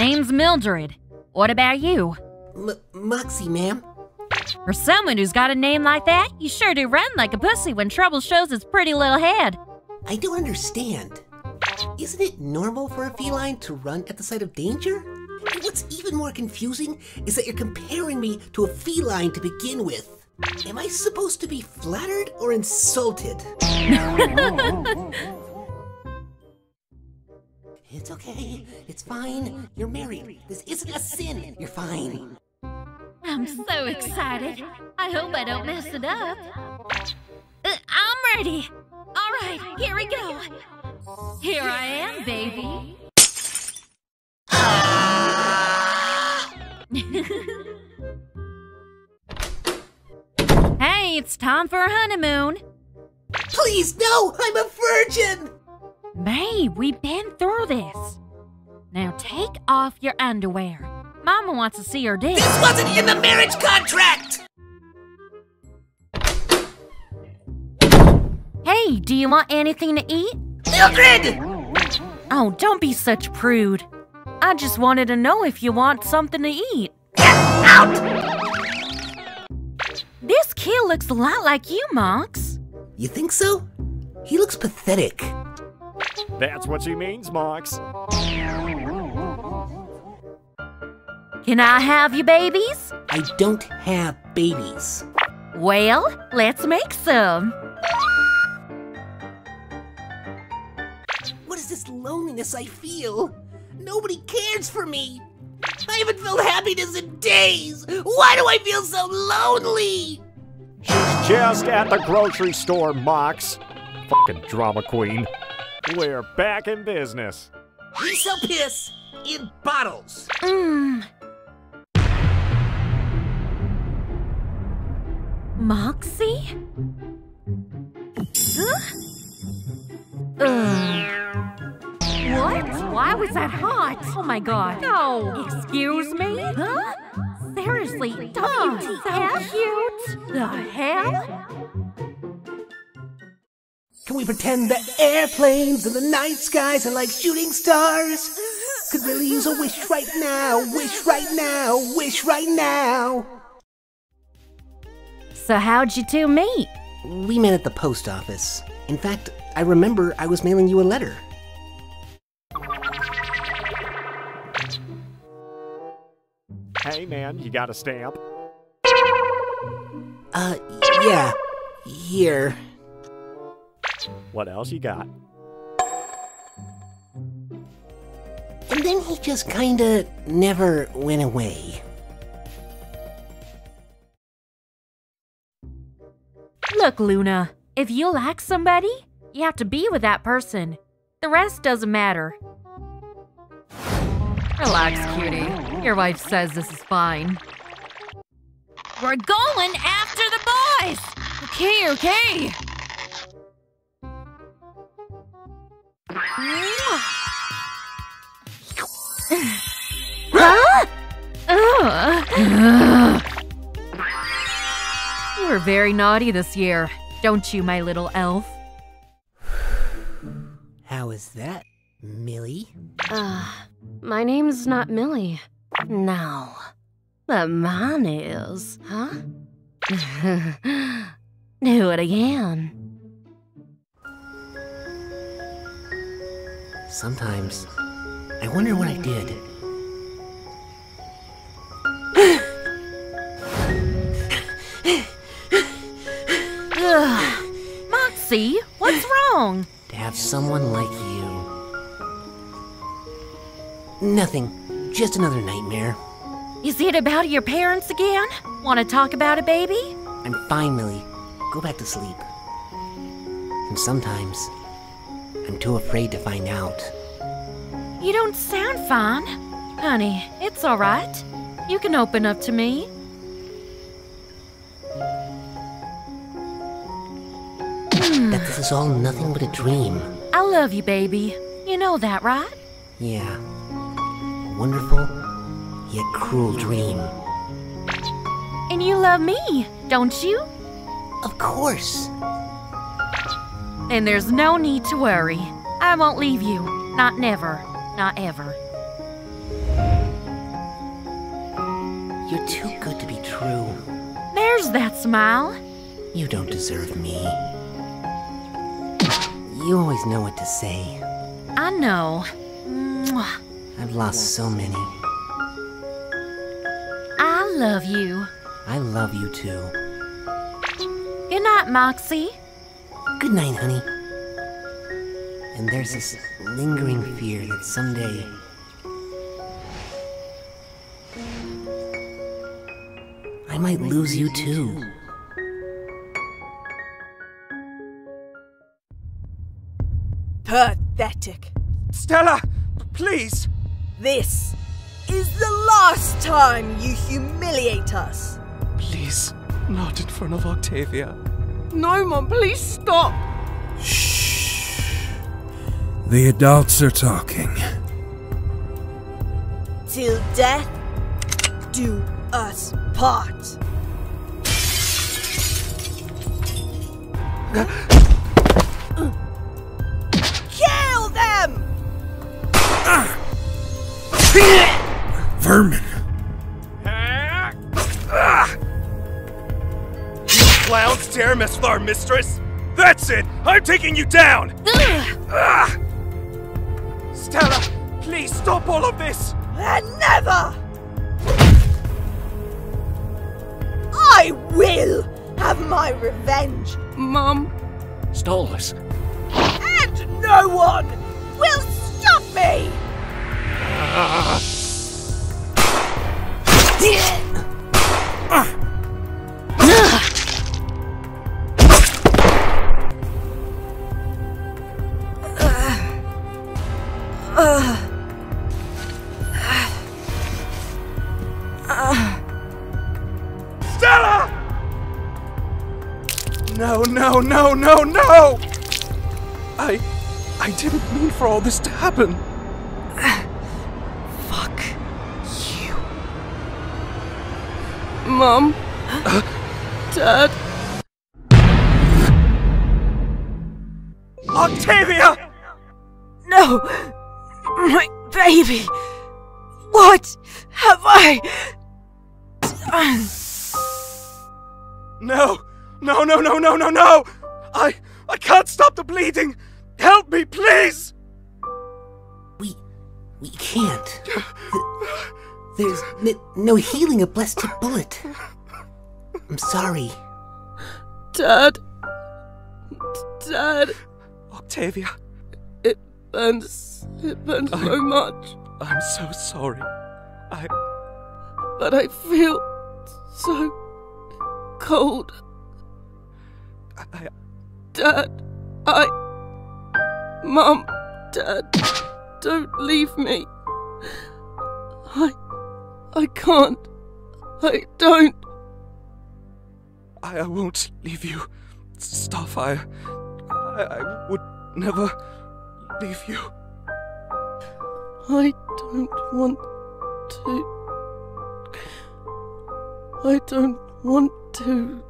Name's Mildred. What about you? M- Moxxie, ma'am. For someone who's got a name like that, you sure do run like a pussy when trouble shows its pretty little head. I don't understand. Isn't it normal for a feline to run at the sight of danger? And what's even more confusing is that you're comparing me to a feline to begin with. Am I supposed to be flattered or insulted? it's okay. It's fine. You're married. This isn't a sin. You're fine. I'm so excited. I hope I don't mess it up. Uh, I'm ready. All right, here we go. Here I am, baby. hey, it's time for a honeymoon. Please, no! I'm a virgin! Babe, we've been through this. Now take off your underwear. Mama wants to see her dick. This wasn't in the marriage contract! Hey, do you want anything to eat? Mildred! Oh, don't be such prude. I just wanted to know if you want something to eat. Get out! This kid looks a lot like you, Mox. You think so? He looks pathetic. That's what she means, Mox. Can I have your babies? I don't have babies. Well, let's make some. What is this loneliness I feel? Nobody cares for me. I haven't felt happiness in days. Why do I feel so lonely? She's just at the grocery store, Mox. Fucking drama queen. We're back in business. We sell piss in bottles. Mmm. Moxxie? Huh? Ugh. What? Why was that hot? Oh my god. No. Excuse me? Huh? Seriously, don't you so cute? The hell? Can we pretend that airplanes in the night skies are like shooting stars? Could really use a wish right now, wish right now, wish right now. So how'd you two meet? We met at the post office. In fact, I remember I was mailing you a letter. Hey, man, you got a stamp? Uh, yeah. Here. What else you got? And then he just kinda never went away. Look, Loona, if you like somebody, you have to be with that person. The rest doesn't matter. Relax, cutie. Your wife says this is fine. We're going after the boys! Okay, okay. Huh? Ugh. You were very naughty this year, don't you, my little elf? How is that, Millie? Uh, my name's not Millie. No. But mine is, huh? Do it again. Sometimes I wonder what I did. Moxxie, what's wrong? To have someone like you. Nothing. Just another nightmare. Is it about your parents again? Want to talk about it, baby? I'm fine, Millie. Go back to sleep. And sometimes, I'm too afraid to find out. You don't sound fine. Honey, it's all right. You can open up to me. Hmm. That this is all nothing but a dream. I love you, baby. You know that, right? Yeah. A wonderful, yet cruel dream. And you love me, don't you? Of course. Then there's no need to worry. I won't leave you. Not never. Not ever. You're too good to be true. There's that smile. You don't deserve me. You always know what to say. I know. I've lost so many. I love you. I love you too. Good night, Moxxie. Good night, honey. And there's this lingering fear that someday. I might lose you too. Pathetic. Stella, please. This is the last time you humiliate us. Please, not in front of Octavia. No, Mom, please stop. Shh. The adults are talking. Till death do us part. Kill them! Ah! Vermin! Clowns dare mess with our mistress? That's it! I'm taking you down! Ah! Stella, please stop all of this! And never! I will have my revenge, Mum. Stolas. And no one will stop me! Stella! No, no, no! I. I didn't mean for all this to happen. Fuck you. Mum. Dad. Octavia! No! My baby! What have I done? No! No, no, no, no, no, no! I. I can't stop the bleeding! Help me, please! We. We can't. There's n- no healing a blessed bullet. I'm sorry. Dad. Dad. Octavia, It burns. It burns so much. I'm so sorry. I. But I feel so cold. I. Dad. I. Mum. Dad. Don't leave me. I. I can't. I don't. I, I won't leave you, Starfire. I, I would never leave you. I don't want to. I don't want to.